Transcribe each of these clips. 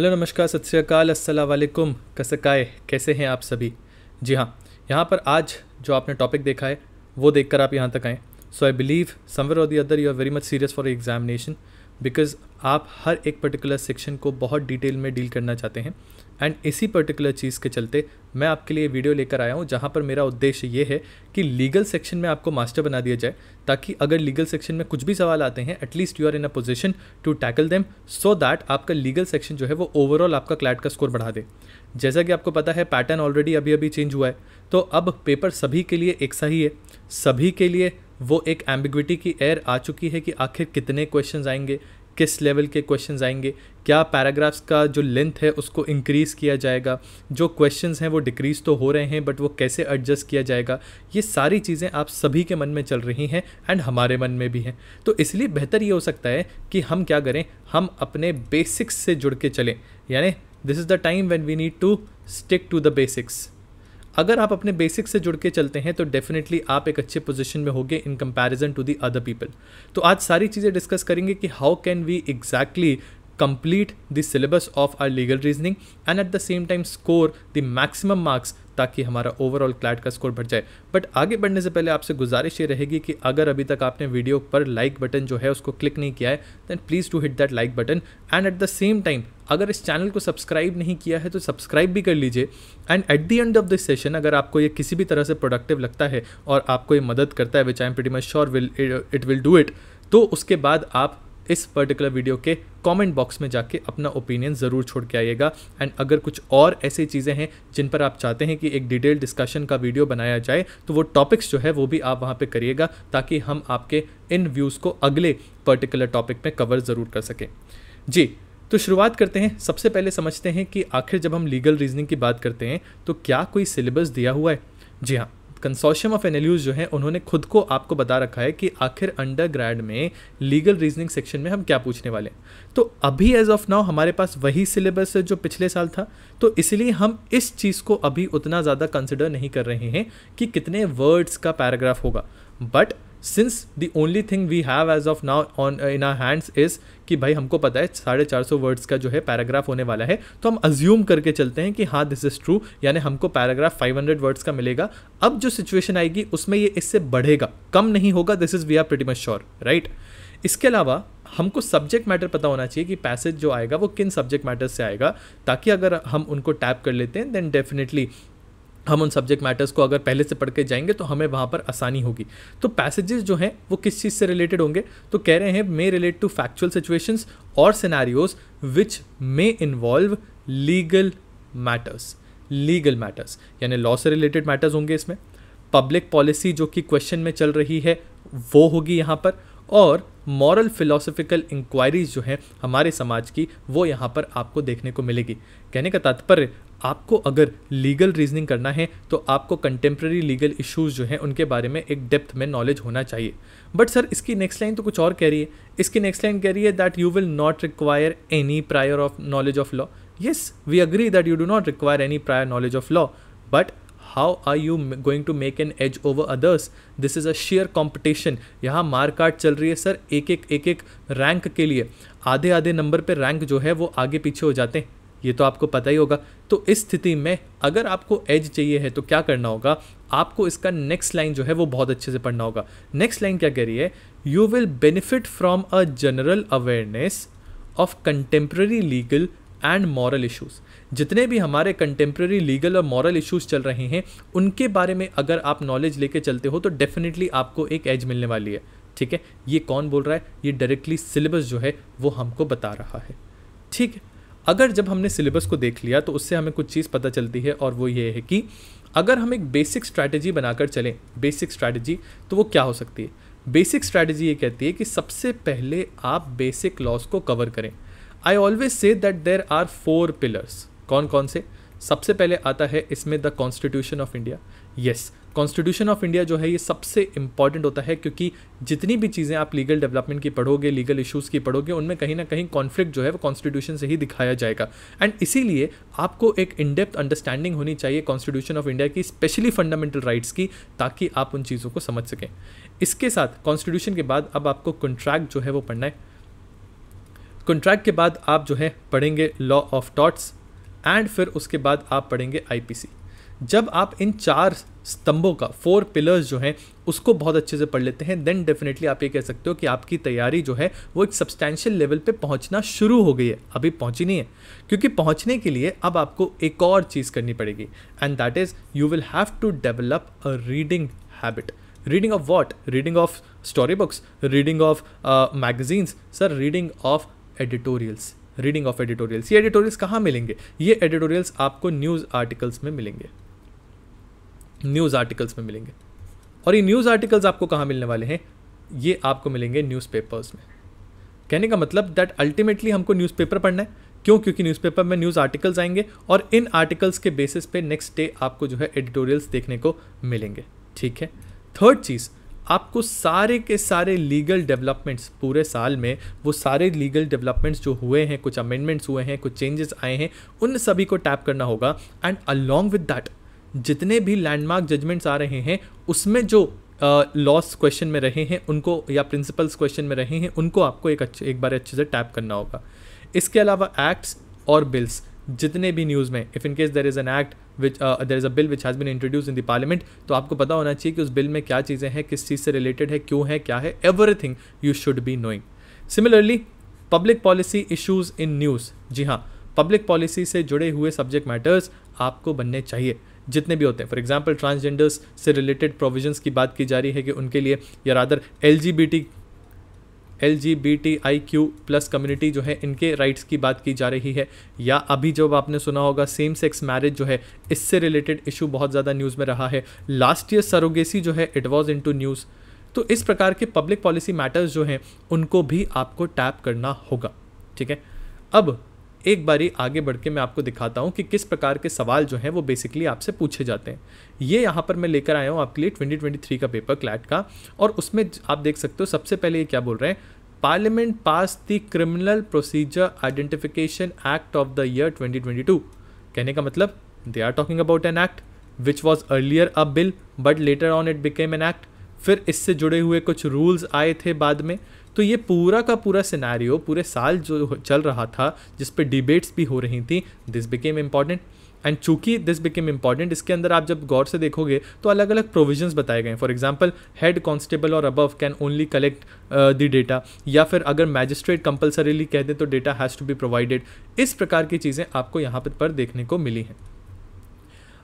Hello, नमस्कार, सत श्रीकाल असलकुम कसकाए, कैसे हैं आप सभी? जी हाँ यहाँ पर आज जो आपने टॉपिक देखा है, वो देखकर आप यहाँ तक आएँ। सो I believe somewhere or the other you are very much serious for examination because आप हर एक पर्टिकुलर सेक्शन को बहुत डिटेल में डील करना चाहते हैं। एंड इसी पर्टिकुलर चीज़ के चलते मैं आपके लिए वीडियो लेकर आया हूँ, जहाँ पर मेरा उद्देश्य ये है कि लीगल सेक्शन में आपको मास्टर बना दिया जाए, ताकि अगर लीगल सेक्शन में कुछ भी सवाल आते हैं at least you are in a position to tackle them so that आपका लीगल सेक्शन जो है वो ओवरऑल आपका क्लैट का स्कोर बढ़ा दे। जैसा कि आपको पता है पैटर्न ऑलरेडी अभी अभी चेंज हुआ है। तो अब पेपर सभी के लिए एक सा ही है। सभी के लिए वो एक एम्बिग्विटी की एयर आ चुकी है कि आखिर कितने क्वेश्चंस आएँगे किस लेवल के क्वेश्चंस आएँगे? क्या पैराग्राफ्स का जो लेंथ है उसको इंक्रीज़ किया जाएगा? जो क्वेश्चंस हैं वो डिक्रीज़ तो हो रहे हैं बट वो कैसे एडजस्ट किया जाएगा? ये सारी चीज़ें आप सभी के मन में चल रही हैं एंड हमारे मन में भी हैं। तो इसलिए बेहतर ये हो सकता है कि हम क्या करें? हम अपने बेसिक्स से जुड़ के चलें। यानी this is the time when we need to stick to the basics अगर आप अपने बेसिक से जुड़ के चलते हैं तो डेफिनेटली आप एक अच्छे पोजीशन में होगे in comparison to the other people तो आज सारी चीज़ें डिस्कस करेंगे कि how can we exactly complete the syllabus of our legal reasoning and at the same time score the maximum marks ताकि हमारा ओवरऑल क्लैट का स्कोर बढ़ जाए। बट आगे बढ़ने से पहले आपसे गुजारिश ये रहेगी कि अगर अभी तक आपने वीडियो पर लाइक बटन जो है उसको क्लिक नहीं किया है then please to hit that like button and at the same time अगर इस चैनल को सब्सक्राइब नहीं किया है तो सब्सक्राइब भी कर लीजिए। And at the end of this session अगर आपको ये किसी भी तरह से प्रोडक्टिव लगता है और आपको ये मदद करता है which I am pretty much sure will it will do it तो उसके बाद आप इस पर्टिकुलर वीडियो के कमेंट बॉक्स में जाके अपना ओपिनियन ज़रूर छोड़ के आइएगा। एंड अगर कुछ और ऐसी चीज़ें हैं जिन पर आप चाहते हैं कि एक डिटेल डिस्कशन का वीडियो बनाया जाए तो वो टॉपिक्स जो है वो भी आप वहाँ पे करिएगा ताकि हम आपके इन व्यूज़ को अगले पर्टिकुलर टॉपिक में कवर ज़रूर कर सकें। जी तो शुरुआत करते हैं। सबसे पहले समझते हैं कि आखिर जब हम लीगल रीजनिंग की बात करते हैं तो क्या कोई सिलेबस दिया हुआ है? जी हाँ। कंसोशियम ऑफ़ एनएलयूज जो है, उन्होंने खुद को आपको बता रखा है कि आखिर अंडर ग्रेड में लीगल रीजनिंग सेक्शन में हम क्या पूछने वाले हैं। तो अभी एज ऑफ़ नाउ हमारे पास वही सिलेबस है जो पिछले साल था तो इसलिए हम इस चीज़ को अभी उतना ज़्यादा कंसिडर नहीं कर रहे हैं कि कितने वर्ड्स का पैराग्राफ होगा। But since the only thing we have as of now on in our hands is कि भाई हमको पता है साढ़े चार सौ वर्ड्स का जो है पैराग्राफ होने वाला है तो हम अज्यूम करके चलते हैं कि हाँ दिस इज़ ट्रू यानी हमको पैराग्राफ फाइव हंड्रेड वर्ड्स का मिलेगा। अब जो सिचुएशन आएगी, उसमें ये इससे बढ़ेगा, कम नहीं होगा this is we are pretty much sure right इसके अलावा हमको सब्जेक्ट मैटर पता होना चाहिए कि पैसेज जो आएगा, वो किन सब्जेक्ट मैटर से आएगा, ताकि अगर हम उनको टैप कर लेते हैं देन डेफिनेटली हम उन सब्जेक्ट मैटर्स को अगर पहले से पढ़ के जाएँगे तो हमें वहाँ पर आसानी होगी। तो पैसेजेस जो हैं, वो किस चीज़ से रिलेटेड होंगे? तो कह रहे हैं may relate to factual situations और scenarios which may involve legal matters legal matters यानी लॉ से रिलेटेड मैटर्स होंगे इसमें। पब्लिक पॉलिसी जो कि क्वेश्चन में चल रही है, वो होगी यहाँ पर। और मॉरल फिलोसफिकल इंक्वायरीज जो हैं हमारे समाज की, वो यहाँ पर आपको देखने को मिलेगी। कहने का तात्पर्य, आपको अगर लीगल रीजनिंग करना है तो आपको कंटेम्प्रेरी लीगल इश्यूज़ जो हैं, उनके बारे में एक डेप्थ में नॉलेज होना चाहिए। बट सर इसकी नेक्स्ट लाइन तो कुछ और कह रही है। इसकी नेक्स्ट लाइन कह रही है that you will not require any prior of knowledge of law yes we agree that you do not require any prior knowledge of law but how are you going to make an edge over others this is a sheer competition यहाँ मार काट चल रही है sir एक एक एक एक रैंक के लिए। आधे आधे नंबर पर रैंक जो है वो आगे पीछे हो जाते हैं। ये तो आपको पता ही होगा। तो इस स्थिति में अगर आपको एज चाहिए है तो क्या करना होगा? आपको इसका नेक्स्ट लाइन जो है वो बहुत अच्छे से पढ़ना होगा। नेक्स्ट लाइन क्या कह रही है? You will benefit from a general awareness of contemporary legal and moral issues जितने भी हमारे कंटेम्प्रेरी लीगल और मॉरल इश्यूज़ चल रहे हैं, उनके बारे में अगर आप नॉलेज लेके चलते हो तो डेफिनेटली आपको एक एज मिलने वाली है। ठीक है? ये कौन बोल रहा है? ये डायरेक्टली सिलेबस जो है, वो हमको बता रहा है। ठीक है? अगर जब हमने सिलेबस को देख लिया तो उससे हमें कुछ चीज़ पता चलती है, और वो ये है कि अगर हम एक बेसिक स्ट्रैटेजी बनाकर चलें बेसिक स्ट्रैटेजी तो वो क्या हो सकती है? बेसिक स्ट्रैटेजी ये कहती है कि सबसे पहले आप बेसिक लॉस को कवर करें। I always say that there are four pillars कौन कौन से? सबसे पहले आता है इसमें the constitution of India yes constitution of India जो है ये सबसे इंपॉर्टेंट होता है क्योंकि जितनी भी चीज़ें आप लीगल डेवलपमेंट की पढ़ोगे लीगल इश्यूज़ की पढ़ोगे, उनमें कहीं ना कहीं कॉन्फ्लिक्ट जो है वो कॉन्स्टिट्यूशन से ही दिखाया जाएगा. एंड इसीलिए आपको एक इनडेप्थ अंडरस्टैंडिंग होनी चाहिए कॉन्स्टिट्यूशन ऑफ़ इंडिया की स्पेशली फंडामेंटल राइट्स की, ताकि आप उन चीज़ों को समझ सकें. इसके साथ कॉन्स्टिट्यूशन के बाद अब आपको कॉन्ट्रैक्ट जो है वो पढ़ना है. कॉन्ट्रैक्ट के बाद आप जो है पढ़ेंगे लॉ ऑफ़ टॉट्स एंड फिर उसके बाद आप पढ़ेंगे आईपीसी जब आप इन चार स्तंभों का फोर पिलर्स जो हैं, उसको बहुत अच्छे से पढ़ लेते हैं देन डेफिनेटली आप ये कह सकते हो कि आपकी तैयारी जो है, वो एक सब्सटैंशियल लेवल पे पहुँचना शुरू हो गई है। अभी पहुँची नहीं है। क्योंकि पहुँचने के लिए अब आपको एक और चीज़ करनी पड़ेगी। And that is you will have to develop a reading habit reading of what reading of story books reading of magazines sir reading of editorials reading of editorials ये एडिटोरियल्स कहाँ मिलेंगे? ये एडिटोरियल्स आपको न्यूज़ आर्टिकल्स में मिलेंगे। News articles में मिलेंगे। और ये न्यूज़ आर्टिकल्स आपको कहाँ मिलने वाले हैं? ये आपको मिलेंगे न्यूज़पेपर्स में। कहने का मतलब दैट अल्टीमेटली हमको न्यूज़पेपर पढ़ना है। क्यों? क्योंकि न्यूज़पेपर में न्यूज़ आर्टिकल्स आएँगे और इन आर्टिकल्स के बेसिस पे नेक्स्ट डे आपको जो है एडिटोरियल्स देखने को मिलेंगे। ठीक है? थर्ड चीज़ आपको सारे के सारे लीगल डेवलपमेंट्स पूरे साल में वो सारे लीगल डेवलपमेंट्स जो हुए हैं कुछ अमेंडमेंट्स हुए हैं कुछ चेंजेस आए हैं उन सभी को टैप करना होगा। एंड अलॉन्ग विद दैट जितने भी लैंडमार्क जजमेंट्स आ रहे हैं उसमें जो लॉस uh, क्वेश्चन में रहे हैं उनको या प्रिंसिपल्स क्वेश्चन में रहे हैं उनको आपको एक अच्छे एक बार अच्छे से टैप करना होगा। इसके अलावा एक्ट्स और बिल्स जितने भी न्यूज़ में if in case there is an act which there is a bill which has been introduced in the parliament तो आपको पता होना चाहिए कि उस बिल में क्या चीज़ें हैं, किस चीज़ से रिलेटेड है, क्यों है, क्या है everything you should be knowing similarly public policy issues in news जी हाँ पब्लिक पॉलिसी से जुड़े हुए सब्जेक्ट मैटर्स आपको बनने चाहिए, जितने भी होते हैं। फॉर एग्ज़ाम्पल ट्रांसजेंडर्स से रिलेटेड प्रोविजंस की बात की जा रही है कि उनके लिए या rather L G B T L G B T I Q plus community जो है, इनके राइट्स की बात की जा रही है। या अभी जब आपने सुना होगा सेम सेक्स मैरिज जो है, इससे रिलेटेड इशू बहुत ज़्यादा न्यूज़ में रहा है। लास्ट ईयर सरोगेसी जो है इट वॉज़ इन न्यूज़ तो इस प्रकार के पब्लिक पॉलिसी मैटर्स जो हैं, उनको भी आपको टैप करना होगा, ठीक है? अब एक बारी आगे बढ़ के मैं आपको दिखाता हूँ कि किस प्रकार के सवाल जो हैं वो बेसिकली आपसे पूछे जाते हैं। ये यहाँ पर मैं लेकर आया हूँ आपके लिए 2023 का पेपर क्लैट का, और उसमें आप देख सकते हो सबसे पहले ये क्या बोल रहे हैं? Parliament pass the criminal procedure identification act of the year 2022 कहने का मतलब they are talking about an act which was earlier a bill but later on it became an act फिर इससे जुड़े हुए कुछ रूल्स आए थे बाद में। तो ये पूरा का पूरा सिनेरियो पूरे साल जो चल रहा था, जिस पे डिबेट्स भी हो रही थी दिस बिकेम इंपॉर्टेंट एंड चूँकि दिस बिकेम इंपॉर्टेंट इसके अंदर आप जब गौर से देखोगे तो अलग अलग प्रोविजंस बताए गए फॉर एग्जांपल हेड कांस्टेबल और above can only collect the data या फिर अगर मैजिस्ट्रेट कंपलसरीली कह दें तो data has to be provided इस प्रकार की चीज़ें आपको यहाँ पर देखने को मिली हैं.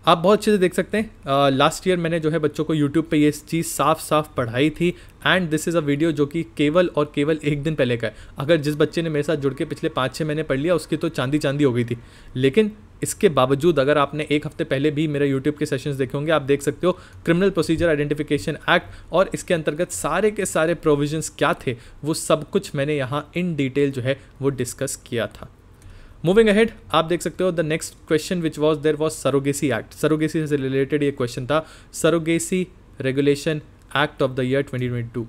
आप बहुत से देख सकते हैं। लास्ट ईयर मैंने जो है बच्चों को यूट्यूब पे ये चीज़ साफ़ साफ़ पढ़ाई थी। And this is a video जो कि केवल और केवल एक दिन पहले का है। अगर जिस बच्चे ने मेरे साथ जुड़ के पिछले पाँच छः महीने पढ़ लिया, उसकी तो चांदी चांदी हो गई थी। लेकिन इसके बावजूद अगर आपने एक हफ़्ते पहले भी मेरे यूट्यूब के सेशंस देखे होंगे, आप देख सकते हो क्रिमिनल प्रोसीजर आइडेंटिफिकेशन एक्ट और इसके अंतर्गत सारे के सारे प्रोविजंस क्या थे, वो सब कुछ मैंने यहाँ इन डिटेल जो है वो डिस्कस किया था। मूविंग अहेड आप देख सकते हो the next question which was there was surrogacy act surrogacy से रिलेटेड ये क्वेश्चन था. Surrogacy regulation act of the year 2022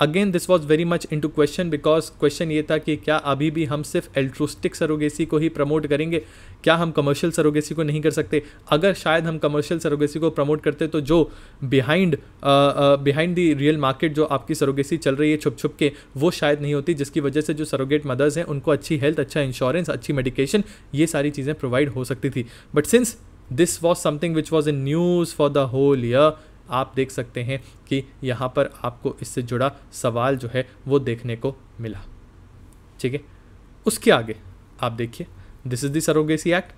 again this was very much in to question because question ये था कि क्या अभी भी हम सिर्फ़ एल्ट्रोस्टिक सरोगेसी को ही प्रमोट करेंगे? क्या हम कमर्शियल सरोगेसी को नहीं कर सकते? अगर शायद हम कमर्शियल सरोगेसी को प्रमोट करते तो जो behind behind the real market जो आपकी सरोगेसी चल रही है छुप छुप के, वो शायद नहीं होती, जिसकी वजह से जो सरोगेट मदर्स हैं, उनको अच्छी हेल्थ अच्छा इंश्योरेंस अच्छी मेडिकेशन ये सारी चीज़ें प्रोवाइड हो सकती थी. But since this was something which was in news for the whole year आप देख सकते हैं कि यहाँ पर आपको इससे जुड़ा सवाल जो है वो देखने को मिला। ठीक है? उसके आगे आप देखिए। This is the surrogacy act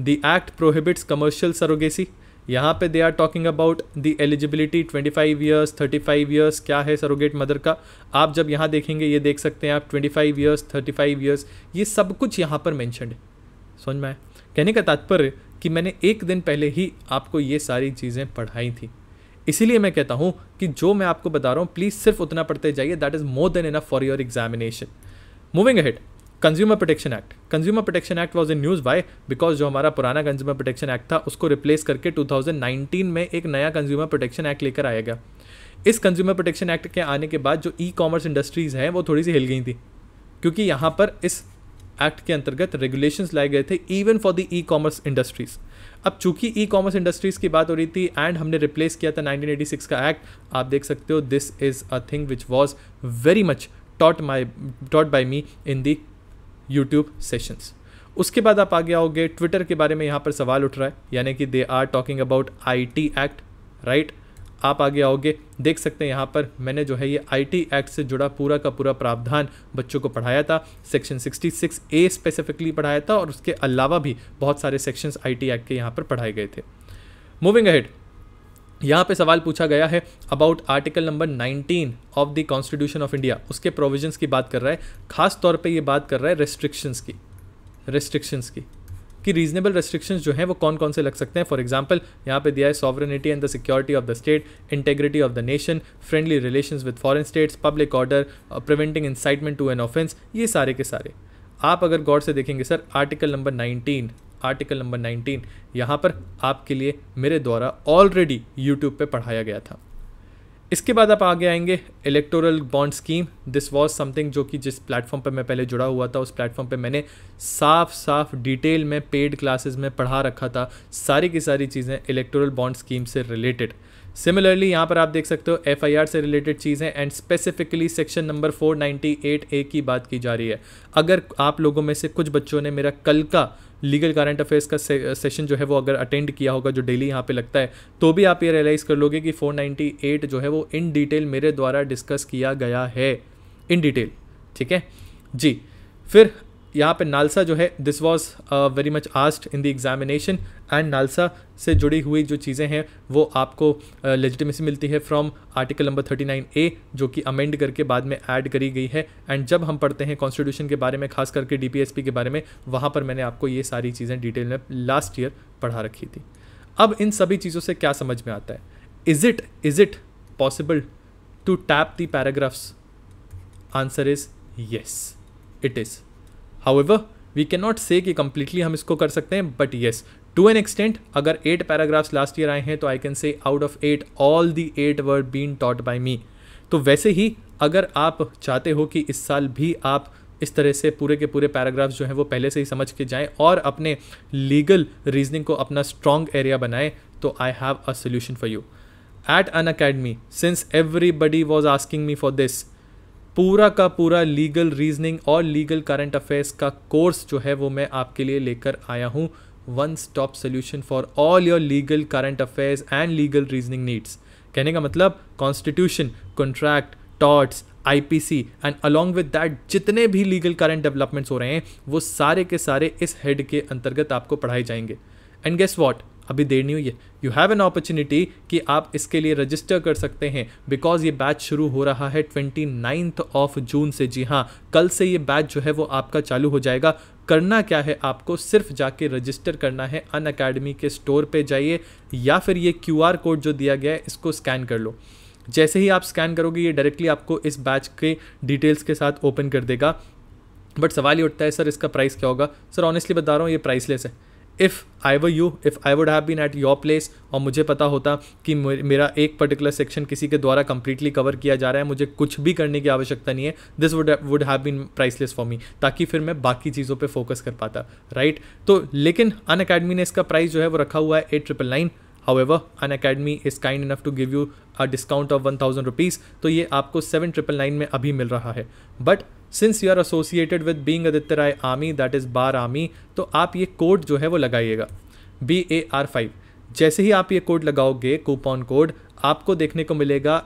the act prohibits commercial surrogacy यहाँ पे they are talking about the eligibility 25 years 35 years क्या है सरोगेट मदर का? आप जब यहाँ देखेंगे, ये देख सकते हैं आप 25 ईयर्स 35 ईयर्स ये सब कुछ यहाँ पर मैंशनड है। समझ में आए कहने का तात्पर्य कि मैंने एक दिन पहले ही आपको ये सारी चीज़ें पढ़ाई थी। इसीलिए मैं कहता हूँ कि जो मैं आपको बता रहा हूँ प्लीज़ सिर्फ़ उतना पढ़ते जाइए that is more than enough for your examination moving ahead consumer protection act consumer protection act was in news by because जो हमारा पुराना कंज्यूमर प्रोटेक्शन एक्ट था, उसको रिप्लेस करके 2019 में एक नया कंज्यूमर प्रोटेक्शन एक्ट लेकर आया गया। इस कंज्यूमर प्रोटेक्शन एक्ट के आने के बाद जो ई कॉमर्स इंडस्ट्रीज़ हैं, वो थोड़ी सी हिल गई थी। क्योंकि यहाँ पर इस एक्ट के अंतर्गत रेगुलेशंस लाए गए थे even for the e commerce industries अब चूँकि ई कॉमर्स इंडस्ट्रीज़ की बात हो रही थी एंड हमने रिप्लेस किया था 1986 का एक्ट आप देख सकते हो this is a thing which was very much taught my taught by me in the YouTube sessions उसके बाद आप आगे आओगे ट्विटर के बारे में यहाँ पर सवाल उठ रहा है, यानी कि they are talking about I T act right आप आगे आओगे, देख सकते हैं यहाँ पर मैंने जो है ये आईटी एक्ट से जुड़ा पूरा का पूरा प्रावधान बच्चों को पढ़ाया था सेक्शन 66 ए स्पेसिफिकली पढ़ाया था और उसके अलावा भी बहुत सारे सेक्शंस आईटी एक्ट के यहाँ पर पढ़ाए गए थे। मूविंग अहेड यहाँ पे सवाल पूछा गया है about article number 19 of the constitution of India उसके प्रोविजंस की बात कर रहा है खास तौर पे ये बात कर रहा है रेस्ट्रिक्शंस की रेस्ट्रिक्शंस की। कि रीजनेबल रेस्ट्रिक्शंस जो हैं, वो कौन कौन से लग सकते हैं? फॉर एग्जांपल यहाँ पे दिया है sovereignty and the security of the state integrity of the nation friendly relation with foreign states public order preventing incitement to an offence ये सारे के सारे। आप अगर गौर से देखेंगे sir article number 19 article number 19 यहाँ पर आपके लिए मेरे द्वारा ऑलरेडी यूट्यूब पे पढ़ाया गया था। इसके बाद आप आगे आएँगे electoral bond scheme this was something जो कि जिस प्लेटफॉर्म पर मैं पहले जुड़ा हुआ था, उस प्लेटफॉर्म पे मैंने साफ़ साफ़ डिटेल में पेड क्लासेस में पढ़ा रखा था, सारी की सारी चीज़ें इलेक्टोरल बॉन्ड स्कीम से रिलेटेड सिमिलरली यहाँ पर आप देख सकते हो एफआईआर से रिलेटेड चीज़ें and specifically section number 498 A की बात की जा रही है। अगर आप लोगों में से कुछ बच्चों ने मेरा कल का लीगल करंट अफेयर्स का सेशन जो है वो अगर अटेंड किया होगा, जो डेली यहाँ पे लगता है तो भी आप ये रियलाइज़ कर लोगे कि 498 जो है वो इन डिटेल मेरे द्वारा डिस्कस किया गया है। इन डिटेल ठीक है? जी, फिर यहाँ पे नालसा जो है this was very much asked in the examination and NALSA से जुड़ी हुई जो चीज़ें हैं वो आपको लेजिटिमेसी uh, मिलती है फ्रॉम आर्टिकल नंबर 39 ए जो कि अमेंड करके बाद में ऐड करी गई है। एंड जब हम पढ़ते हैं कॉन्स्टिट्यूशन के बारे में खास करके डी पी एस पी के बारे में वहाँ पर मैंने आपको ये सारी चीज़ें डिटेल में लास्ट ईयर पढ़ा रखी थी। अब इन सभी चीज़ों से क्या समझ में आता है? Is it is it possible to tap the paragraphs answer is yes it is however we can not say कि हम इसको कर सकते हैं but yes to an extent अगर एट पैराग्राफ्स लास्ट ईयर आए हैं तो I can say out of eight all the eight word been taught by me तो वैसे ही, अगर आप चाहते हो कि इस साल भी आप इस तरह से पूरे के पूरे पैराग्राफ्स जो हैं, वो पहले से ही समझ के जाएँ और अपने लीगल रीजनिंग को अपना स्ट्रॉन्ग एरिया बनाएँ तो I have a solution for you at Unacademy since everybody was asking me for this पूरा का पूरा लीगल रीजनिंग और लीगल करंट अफेयर्स का कोर्स जो है वो मैं आपके लिए लेकर आया हूँ one stop solution for all your legal current affairs and legal reasoning needs कहने का मतलब constitution contract torts IPC and along with that जितने भी लीगल करंट डेवलपमेंट्स हो रहे हैं, वो सारे के सारे इस हेड के अंतर्गत आपको पढ़ाए जाएँगे। एंड गेस वॉट अभी देर नहीं हुई है। यू हैव एन अपॉर्चुनिटी कि आप इसके लिए रजिस्टर कर सकते हैं। बिकॉज़ ये बैच शुरू हो रहा है ट्वेंटी नाइन्थ ऑफ़ जून से। जी हाँ कल से ये बैच जो है वो आपका चालू हो जाएगा। करना क्या है आपको? सिर्फ़ जाके रजिस्टर करना है अन अकेडमी के स्टोर पे जाइए या फिर ये क्यू आर कोड जो दिया गया है, इसको स्कैन कर लो। जैसे ही आप स्कैन करोगे, ये डायरेक्टली आपको इस बैच के डिटेल्स के साथ ओपन कर देगा। बट सवाल ये उठता है, सर, इसका प्राइस क्या होगा? सर ऑनेस्टली बता रहा हूँ, ये प्राइसलेस है। If I were you if I would have been at your place और मुझे पता होता कि मेरा एक पर्टिकुलर सेक्शन किसी के द्वारा कंप्लीटली कवर किया जा रहा है, मुझे कुछ भी करने की आवश्यकता नहीं है this would would have been priceless for me ताकि फिर मैं बाकी चीज़ों पर फोकस कर पाता राइट right? तो लेकिन अन अकेडमी ने इसका प्राइस जो है वो रखा हुआ है at triple nine however Unacademy is kind enough to give you a discount of one thousand rupees तो ये आपको सेवन ट्रिपल नाइन में अभी मिल रहा है but since you are associated with being Aditya Rai army that is bar army तो आप ये कोड जो है वो लगाइएगा। बी ए आर फाइव जैसे ही आप ये कोड लगाओगे कूपन कोड आपको देखने को मिलेगा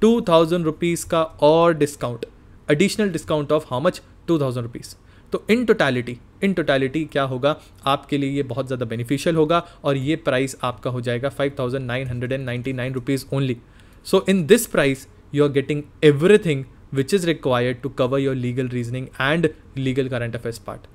टू थाउज़ेंड रुपीज़ का और discount additional discount of how much two thousand rupees तो इन टोटैलिटी इन टोटैलिटी क्या होगा? आपके लिए ये बहुत ज़्यादा बेनिफिशियल होगा और ये प्राइस आपका हो जाएगा five thousand nine hundred and ninety nine rupees only so in this price you are getting everything which is required to cover your legal reasoning and legal current affairs part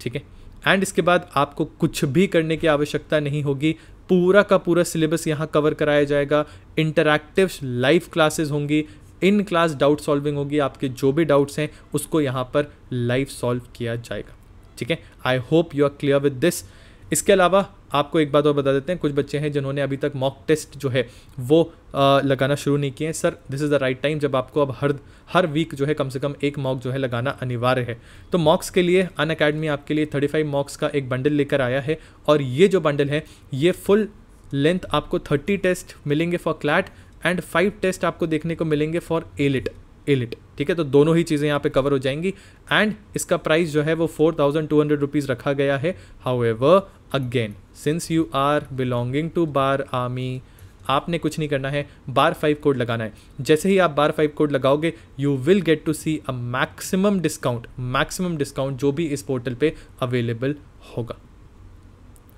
ठीक है? And इसके बाद आपको कुछ भी करने की आवश्यकता नहीं होगी। पूरा का पूरा सिलेबस यहाँ कवर कराया जाएगा। इंटरैक्टिव लाइव क्लासेस होंगी। इन क्लास डाउट सॉल्विंग होगी। आपके जो भी डाउट्स हैं, उसको यहाँ पर लाइव सॉल्व किया जाएगा। ठीक है? I hope you are clear with this इसके अलावा आपको एक बात और बता देते हैं कुछ बच्चे हैं जिन्होंने अभी तक मॉक टेस्ट जो है वो आ, लगाना शुरू नहीं किए हैं। Sir this is the right time जब आपको अब हर हर वीक जो है कम से कम एक मॉक जो है लगाना अनिवार्य है। तो मॉक्स के लिए अन अकेडमी आपके लिए थर्टी फाइव मॉक्स का एक बंडल लेकर आया है और ये जो बंडल है ये फुल लेंथ आपको थर्टी टेस्ट मिलेंगे for CLAT and five test आपको देखने को मिलेंगे फॉर एलिट एलिट ठीक है? तो दोनों ही चीज़ें यहाँ पे कवर हो जाएँगी। एंड इसका प्राइस जो है वो four thousand two hundred rupees रखा गया है। However again since you are belonging to bar army आपने कुछ नहीं करना है। बार फाइव कोड लगाना है। जैसे ही आप बार फाइव कोड लगाओगे you will get to see a maximum discount maximum discount जो भी इस पोर्टल पे अवेलेबल होगा।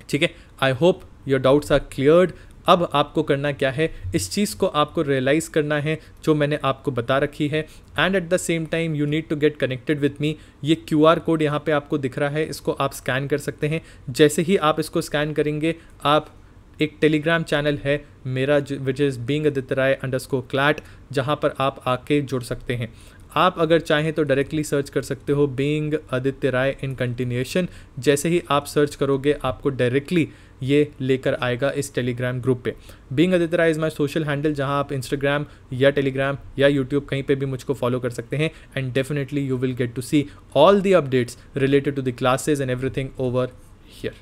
ठीक है? I hope your doubts are cleared अब आपको करना क्या है? इस चीज़ को आपको रियलाइज़ करना है, जो मैंने आपको बता रखी है। And at the same time you need to get connected with me ये क्यू आर कोड यहाँ पे आपको दिख रहा है, इसको आप स्कैन कर सकते हैं। जैसे ही आप इसको स्कैन करेंगे, आप एक टेलीग्राम चैनल है, मेरा which is being Aditya Rai underscore CLAT जहाँ पर आप आके जुड़ सकते हैं। आप अगर चाहें तो डायरेक्टली सर्च कर सकते हो being Aditya Rai in continuation जैसे ही आप सर्च करोगे, आपको डायरेक्टली ये लेकर आएगा इस टेलीग्राम ग्रुप पे। Being Aditya Rai is my social handle जहाँ आप इंस्टाग्राम या टेलीग्राम या यूट्यूब कहीं पे भी मुझको फॉलो कर सकते हैं। And definitely you will get to see all the updates related to the classes and everything over here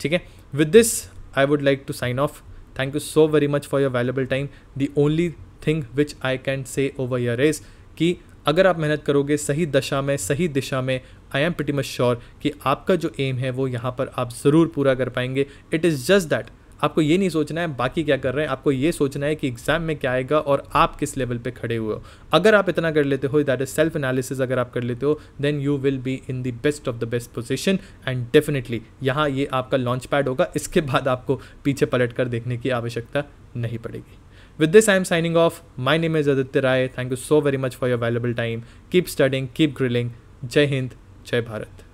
ठीक है? With this I would like to sign off Thank you so very much for your valuable time. The only thing which I can say over here is कि अगर आप मेहनत करोगे सही दशा में, सही दिशा में I am pretty much sure कि आपका जो एम है वो यहाँ पर आप ज़रूर पूरा कर पाएँगे। इट इज़ जस्ट दैट आपको ये नहीं सोचना है बाकी क्या कर रहे हैं, आपको ये सोचना है कि एग्ज़ाम में क्या आएगा और आप किस लेवल पे खड़े हुए हो। अगर आप इतना कर लेते हो दैट इज़ सेल्फ एनालिसिस अगर आप कर लेते हो then you will be in the best of the best position and definitely यहाँ ये आपका लॉन्च पैड होगा। इसके बाद आपको पीछे पलट कर देखने की आवश्यकता नहीं पड़ेगी। With this, I am signing off. My name is Aditya Rai. Thank you so very much for your valuable time. Keep studying, keep grilling. Jai Hind, Jai Bharat.